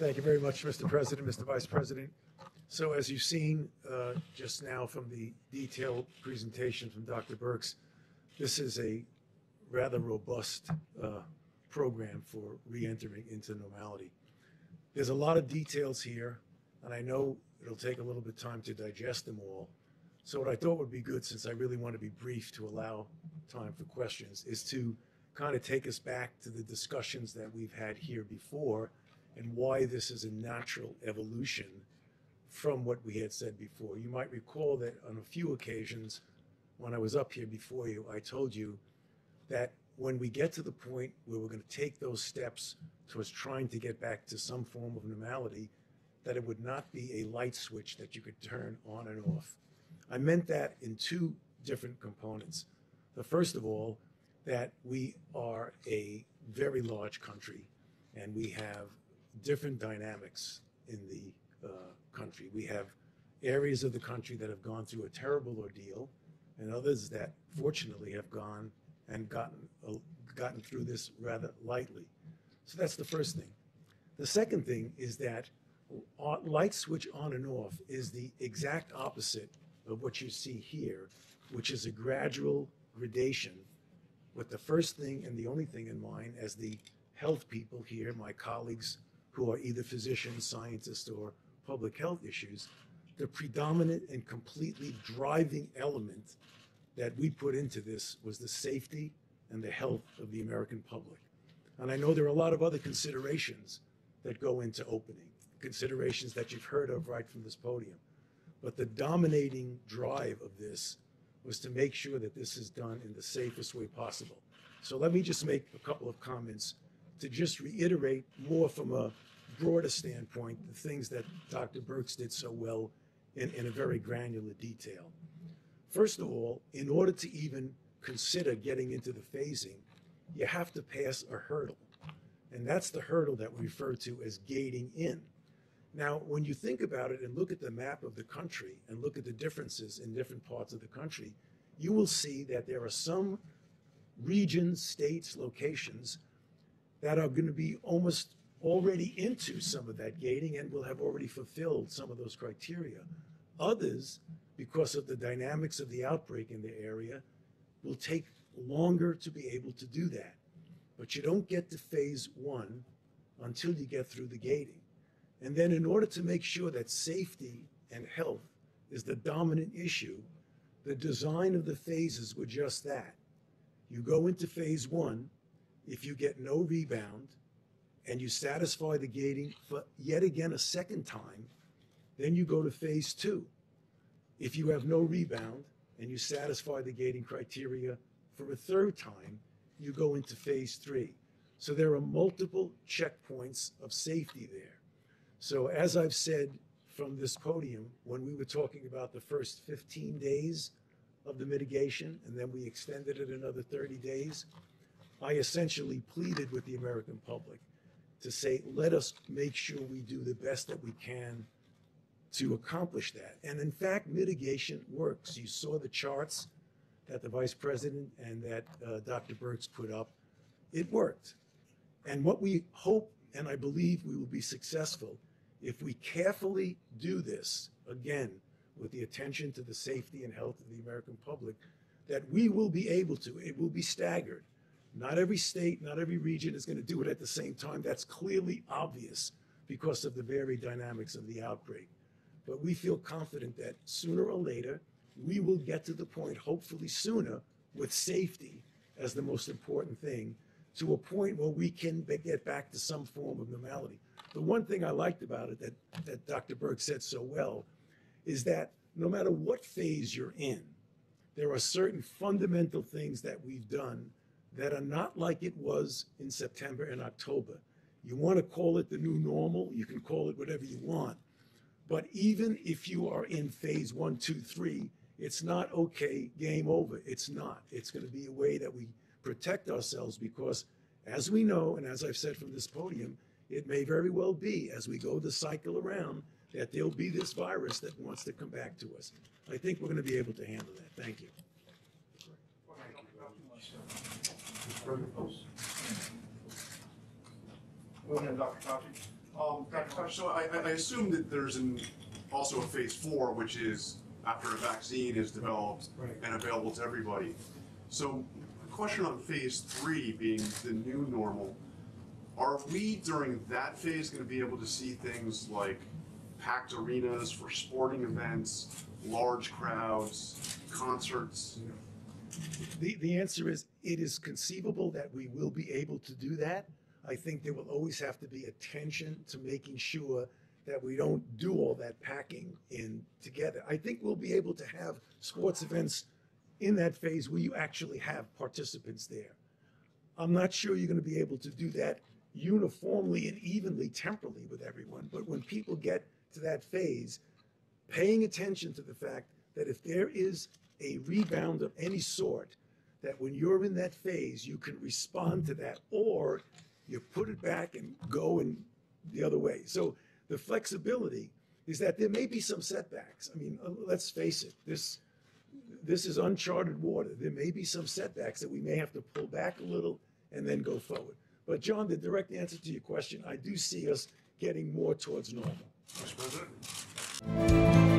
Thank you very much, Mr. President, Mr. Vice President. So as you've seen uh, just now from the detailed presentation from Dr. Birx, this is a rather robust uh, program for reentering into normality. There's a lot of details here, and I know it'll take a little bit of time to digest them all. So what I thought would be good, since I really want to be brief to allow time for questions, is to kind of take us back to the discussions that we've had here before and why this is a natural evolution from what we had said before. You might recall that on a few occasions, when I was up here before you, I told you that when we get to the point where we're going to take those steps towards trying to get back to some form of normality, that it would not be a light switch that you could turn on and off. I meant that in two different components. The first of all, that we are a very large country and we have different dynamics in the uh, country. We have areas of the country that have gone through a terrible ordeal and others that fortunately have gone and gotten, uh, gotten through this rather lightly. So that's the first thing. The second thing is that uh, light switch on and off is the exact opposite of what you see here, which is a gradual gradation with the first thing and the only thing in mind as the health people here, my colleagues who are either physicians, scientists, or public health issues, the predominant and completely driving element that we put into this was the safety and the health of the American public. And I know there are a lot of other considerations that go into opening, considerations that you've heard of right from this podium. But the dominating drive of this was to make sure that this is done in the safest way possible. So let me just make a couple of comments to just reiterate more from a broader standpoint the things that Dr. Birx did so well in, in a very granular detail. First of all, in order to even consider getting into the phasing, you have to pass a hurdle. And that's the hurdle that we refer to as gating in. Now, when you think about it and look at the map of the country and look at the differences in different parts of the country, you will see that there are some regions, states, locations that are going to be almost already into some of that gating and will have already fulfilled some of those criteria. Others, because of the dynamics of the outbreak in the area, will take longer to be able to do that. But you don't get to phase one until you get through the gating. And then in order to make sure that safety and health is the dominant issue, the design of the phases were just that. You go into phase one, if you get no rebound and you satisfy the gating for yet again a second time, then you go to phase two. If you have no rebound and you satisfy the gating criteria for a third time, you go into phase three. So there are multiple checkpoints of safety there. So as I've said from this podium, when we were talking about the first 15 days of the mitigation, and then we extended it another 30 days, I essentially pleaded with the American public to say, let us make sure we do the best that we can to accomplish that. And in fact, mitigation works. You saw the charts that the vice president and that uh, Dr. Birx put up. It worked. And what we hope, and I believe we will be successful, if we carefully do this, again, with the attention to the safety and health of the American public, that we will be able to, it will be staggered. Not every state, not every region is going to do it at the same time. That's clearly obvious because of the very dynamics of the outbreak. But we feel confident that sooner or later, we will get to the point, hopefully sooner, with safety as the most important thing, to a point where we can get back to some form of normality. The one thing I liked about it that, that Dr. Birx said so well is that no matter what phase you're in, there are certain fundamental things that we've done that are not like it was in September and October. You want to call it the new normal, you can call it whatever you want. But even if you are in phase one, two, three, it's not okay, game over. It's not. It's going to be a way that we protect ourselves because, as we know, and as I've said from this podium, it may very well be as we go the cycle around that there'll be this virus that wants to come back to us. I think we're going to be able to handle that. Thank you. Go ahead, Dr. Fauci. Um, Dr. Koch, so I, I- assume that there's an, also a phase four, which is after a vaccine is developed Right. and available to everybody. So, a question on phase three being the new normal, are we during that phase gonna be able to see things like packed arenas for sporting events, large crowds, concerts? The, the answer is, it is conceivable that we will be able to do that. I think there will always have to be attention to making sure that we don't do all that packing in together. I think we'll be able to have sports events in that phase where you actually have participants there. I'm not sure you're going to be able to do that uniformly and evenly temporally with everyone, but when people get to that phase, paying attention to the fact that if there is a rebound of any sort, that when you're in that phase, you can respond to that, or you put it back and go in the other way. So the flexibility is that there may be some setbacks. I mean, uh, let's face it, this this is uncharted water. There may be some setbacks that we may have to pull back a little and then go forward. But John, the direct answer to your question, I do see us getting more towards normal. Vice President?